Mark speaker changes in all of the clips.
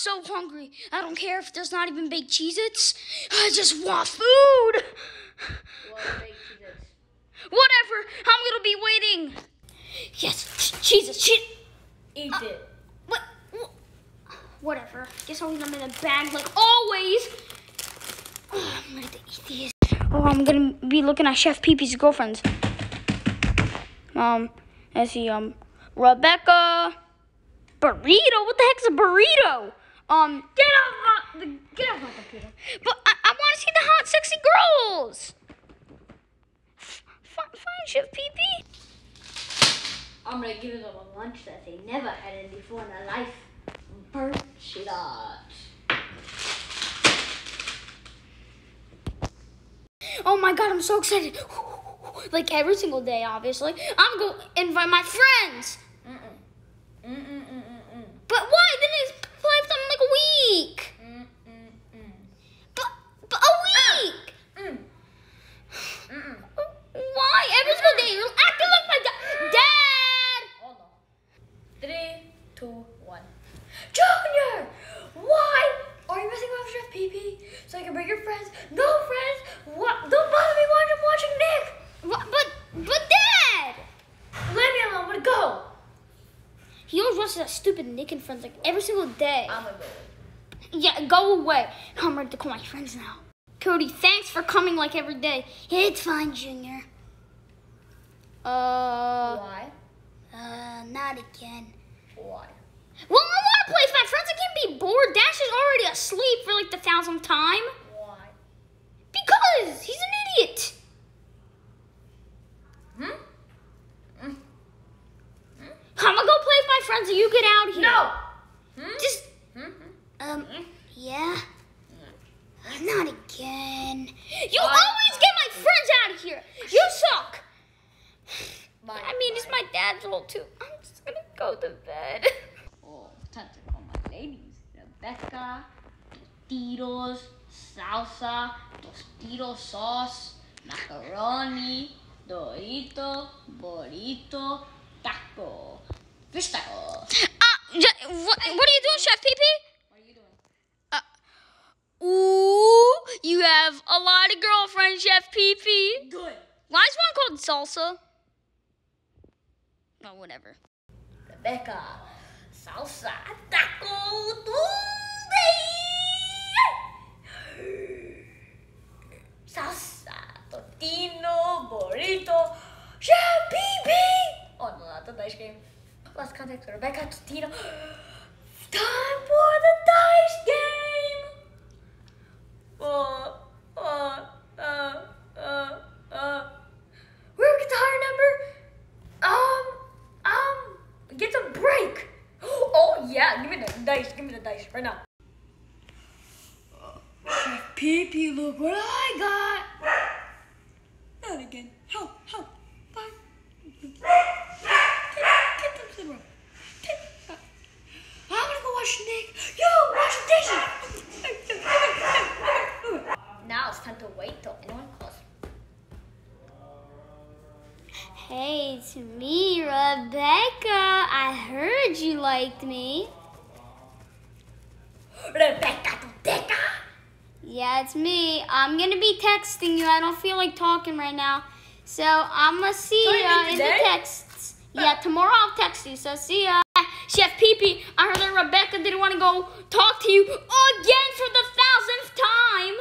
Speaker 1: so hungry. I don't care if there's not even baked Cheez Its. I just want food. Whatever. I'm gonna be waiting. Yes, Its. Cheez
Speaker 2: Eat it.
Speaker 1: What? what- Whatever. Guess I'll leave them in a bag like always. Oh, I'm to eat these. Oh, I'm gonna be looking at Chef Pee Pee's girlfriends. Um, let's see. Um, Rebecca. Burrito. What the heck's a burrito? Um,
Speaker 2: Get off my, the, get off my computer.
Speaker 1: but I, I want to see the hot, sexy girls. F- Fine, Chef Pee Pee.
Speaker 2: I'm gonna give them a lunch that they never had in before in their life. Burnt cheddar.
Speaker 1: Oh my god, I'm so excited. Like every single day, obviously. I'm to invite my friends.
Speaker 2: Mm-mm. Mm-mm-mm-mm-mm.
Speaker 1: But why? Then it's play something like a week.
Speaker 2: Mm-mm-mm.
Speaker 1: But, but a week.
Speaker 2: Ah, mm. Mm, mm.
Speaker 1: Why? Every single day, you're acting like my da- dad.
Speaker 2: Hold on. Three, two, one. Junior! Why are you messing with Chef Pee Pee? So I can bring your friends? No friends? What? Don't bother me while I'm watching Nick!
Speaker 1: What? But, but dad.
Speaker 2: Let me alone, I'm gonna go.
Speaker 1: He always watches that stupid Nick and Friends like every single day.
Speaker 2: I'm gonna go.
Speaker 1: Yeah, go away. I'm ready to call my friends now. Cody, thanks for coming like every day. It's fine, Junior. Uh,
Speaker 2: Why?
Speaker 1: uh, not again.
Speaker 2: Why?
Speaker 1: Well, I want to play with my friends. I can't be bored. Dash is already asleep for like the thousandth time.
Speaker 2: Why?
Speaker 1: Because he's an idiot.
Speaker 2: Hmm?
Speaker 1: I'm gonna go play with my friends and you get out here.
Speaker 2: No! Hmm?
Speaker 1: Just,
Speaker 2: Hmm?
Speaker 1: um, yeah. Not again. You
Speaker 2: Why?
Speaker 1: always get my friends out of here. You suck.
Speaker 2: Bye.
Speaker 1: I mean, it's my dad's role too. I'm just gonna go to bed.
Speaker 2: Oh, time to call my ladies. Rebecca, Tostitos, salsa, Tostito sauce, macaroni, Dorito, burrito, taco, fish taco.
Speaker 1: Uh, what, what are you doing, Chef Pee Pee?
Speaker 2: What are you doing?
Speaker 1: Uh, ooh, you have a girlfriends, Chef Pee Pee.
Speaker 2: Good.
Speaker 1: Why is one called salsa? Oh, whatever.
Speaker 2: Rebecca, salsa, taco, Tuesday. Salsa, totino, burrito, chef Pee Oh no, that's a dice game. Let's contact Rebecca, Totino. Time for the dice game. Uh, uh, uh, uh, uh. Where guitar number? Um, um, get a break. Give me the dice. Give me the dice right now. Pee pee, look what I got. Not again. Help, help. Bye. Get, get them room. Get, uh, I'm gonna go wash Nick. Yo, wash the dishes. Now it's time to wait till anyone calls.
Speaker 1: Hey, it's me, Rebecca. I heard you liked me.
Speaker 2: Rebecca.
Speaker 1: Yeah, it's me. I'm gonna be texting you. I don't feel like talking right now. So I'm gonna see
Speaker 2: you
Speaker 1: in the texts. Yeah, tomorrow I'll text you. So see ya. Chef Pee Pee, I heard that Rebecca didn't want to go talk to you again for the thousandth time.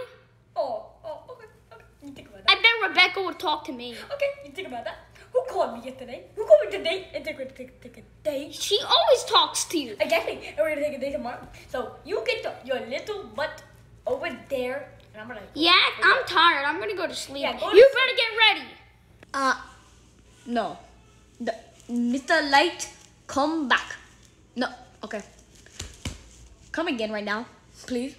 Speaker 2: Oh, oh, okay, okay. You think about that.
Speaker 1: I bet Rebecca would talk to me.
Speaker 2: Okay, you think about that. Who called me yesterday? Who called me today? And take, take, take, take a date.
Speaker 1: She always talks to you.
Speaker 2: Exactly. And we're gonna take a date tomorrow. So you get the, your little butt over there, and I'm gonna.
Speaker 1: Yeah, I'm tired. I'm gonna go to sleep.
Speaker 2: Yeah, go to
Speaker 1: you
Speaker 2: sleep.
Speaker 1: better get ready.
Speaker 2: Uh, no. The, Mr. Light, come back. No, okay. Come again right now, please.